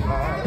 high.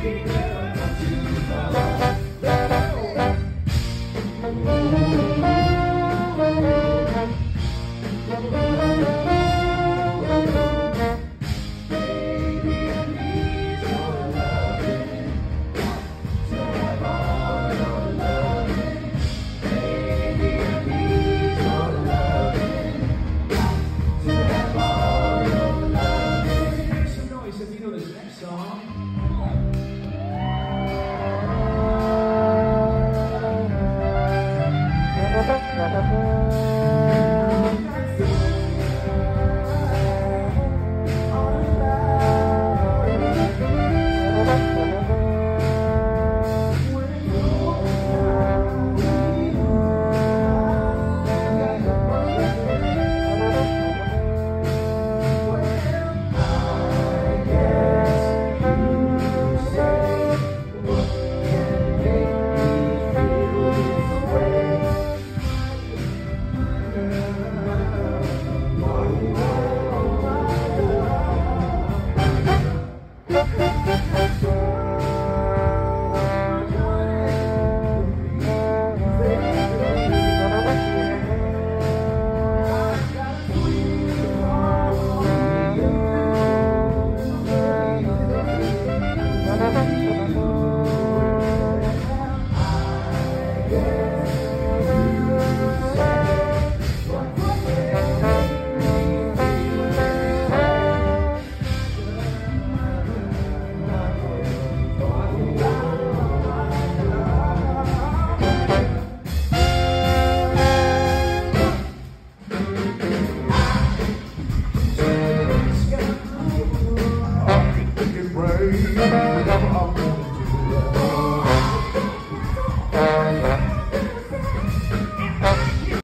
Whenever I'm